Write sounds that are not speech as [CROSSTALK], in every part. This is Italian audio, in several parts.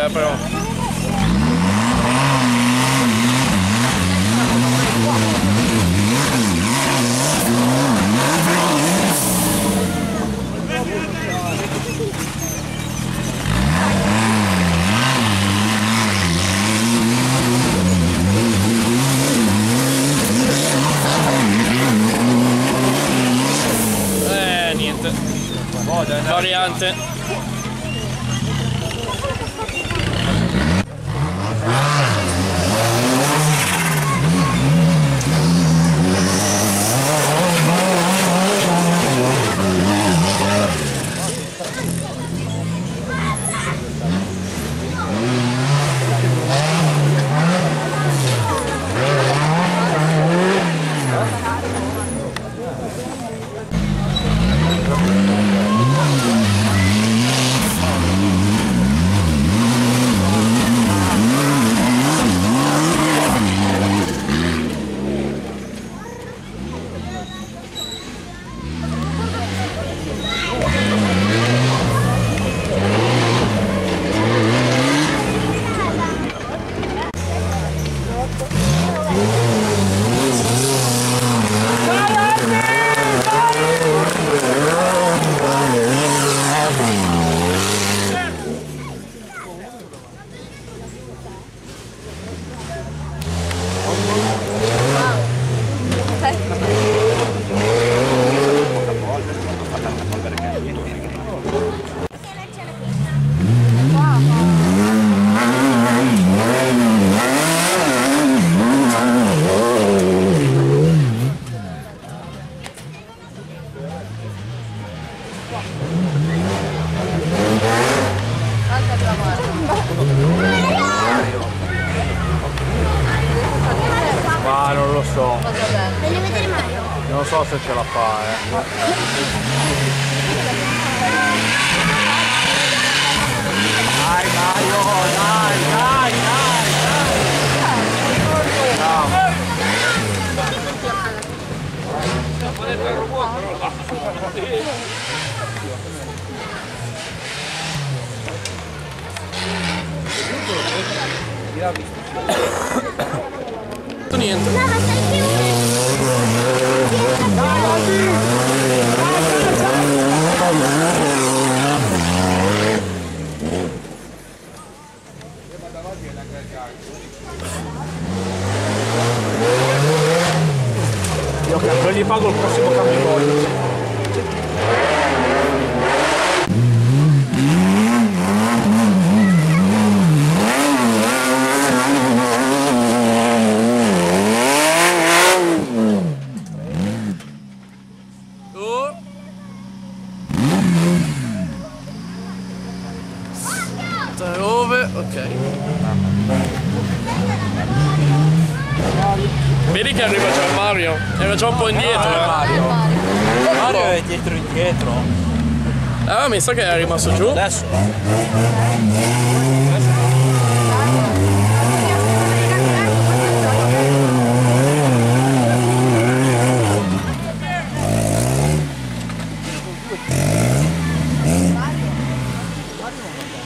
Lì, eh, però. Eh, niente. Variante. Niente. No, ma stai più. Io cazzo gli pago il prossimo campione. Oh. Dove? Ok. Vedi che arriva già Mario. Era già un po' indietro. eh. Mario. Mario è dietro indietro. Ah, mi sa che è rimasto giù. Adesso.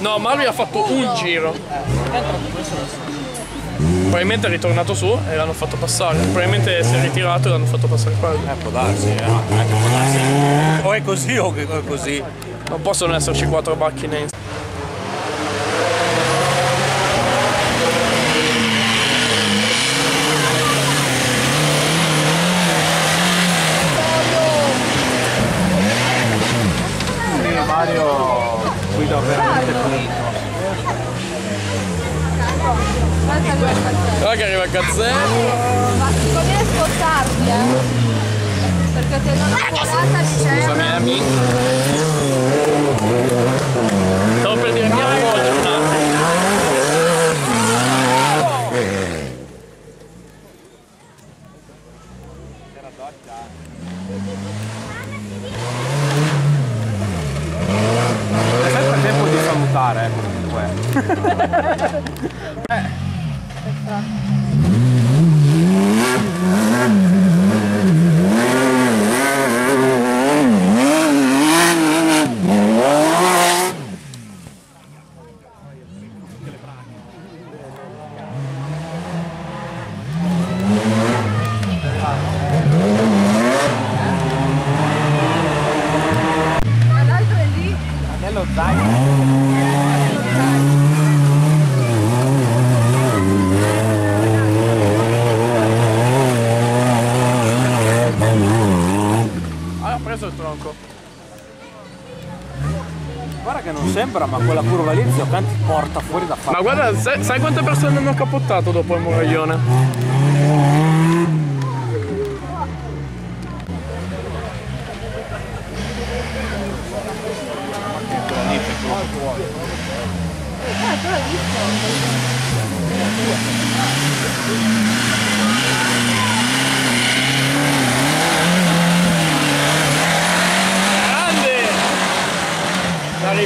No, Mario ha fatto un giro. Probabilmente è ritornato su e l'hanno fatto passare. Probabilmente si è ritirato e l'hanno fatto passare quello. Eh, può darsi, eh. Anche può darsi. O è così o è così. Non possono esserci quattro macchine. in- Sì, Mario guida veramente pulito. Guarda che arriva il cazzetto. Ma conviene spostarti, eh? Se non è volata c'è. Scusami, amico. Stavo per dire mia moglie un attimo. Sempre tempo di salutare, eh, comunque. [LAUGHS] Ma l'altro è lì. Nello zaino. Ah, ho preso il tronco. Guarda che non sembra, ma quella curva lì zio Can porta fuori da fare. Ma guarda, sai, sai quante persone hanno cappottato dopo il muraglione? Grande! La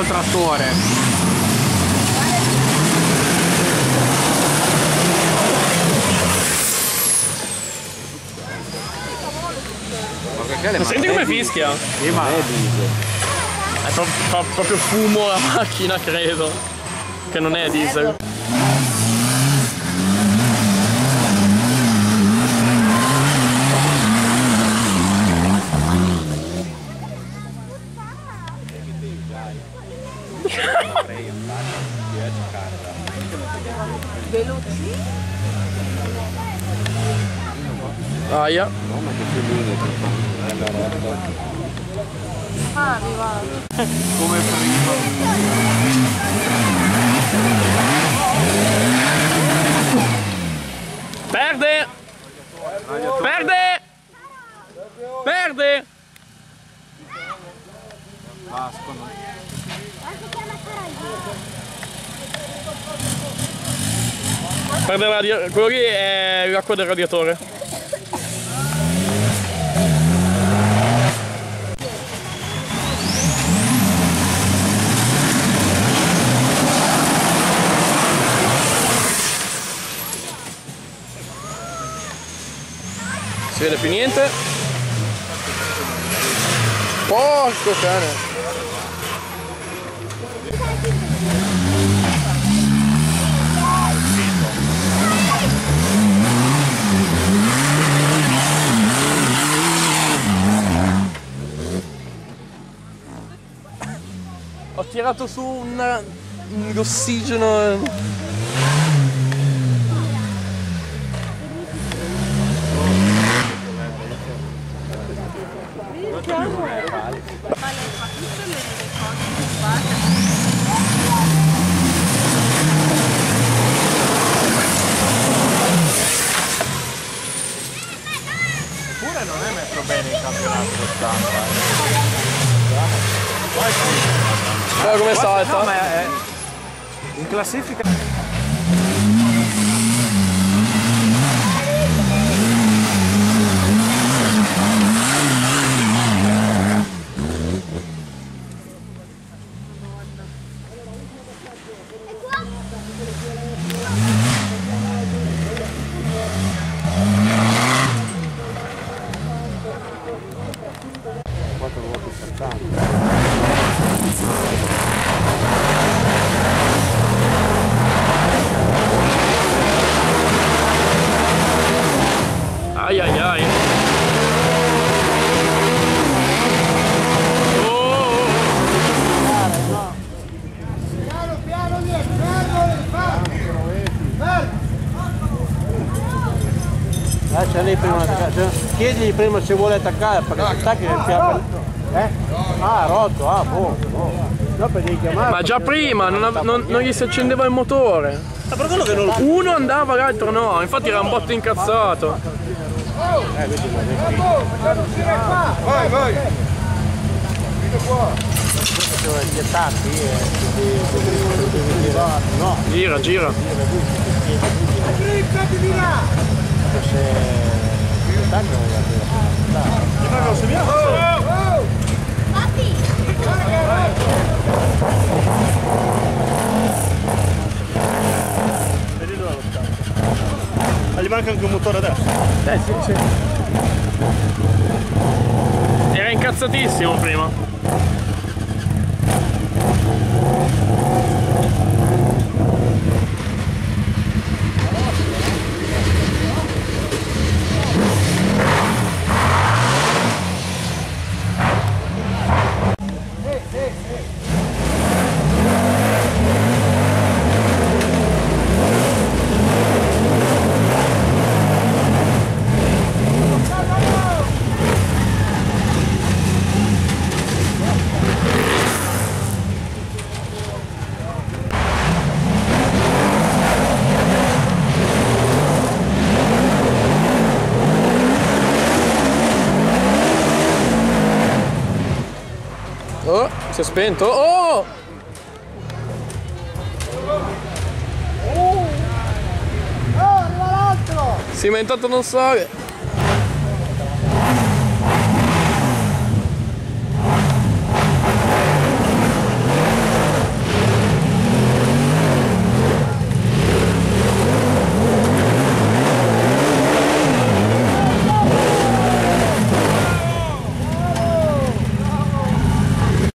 il trattore. Senti come fischia? Sì, ma È pro- fa proprio fumo la [LAUGHS] macchina, credo. Che non è diesel. Aia. Ah, arriva. come prima. Perde! Perde! Perde! Vasco, no? Perde radio- quello lì è l'acqua del radiatore. Si vede più niente. Porco cane. Ho tirato su un, un ossigeno. Guarda come salta. No, ma è... In classifica... Lascia lì prima attaccare. cioè, Chiedigli prima se vuole attaccare perché si sta che il fiato. Eh? Ah, rotto, ah, boh, boh. No, chiamare. Ma già prima non, av- non- non gli si accendeva il motore. Ma per quello che non Uno andava, l'altro no. Infatti era un botto incazzato. Eh, vedi. Vai, vai. Sono gli attacchi e devi, devi, devi dire no, Gira, gira. Attacchi non devi Papi! Vedi dove lo. Ma gli manca anche un motore adesso. Eh sì, sì. Era incazzatissimo prima. Oh, si è spento. Oh! Sì, ma intanto non sale.